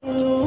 Oh.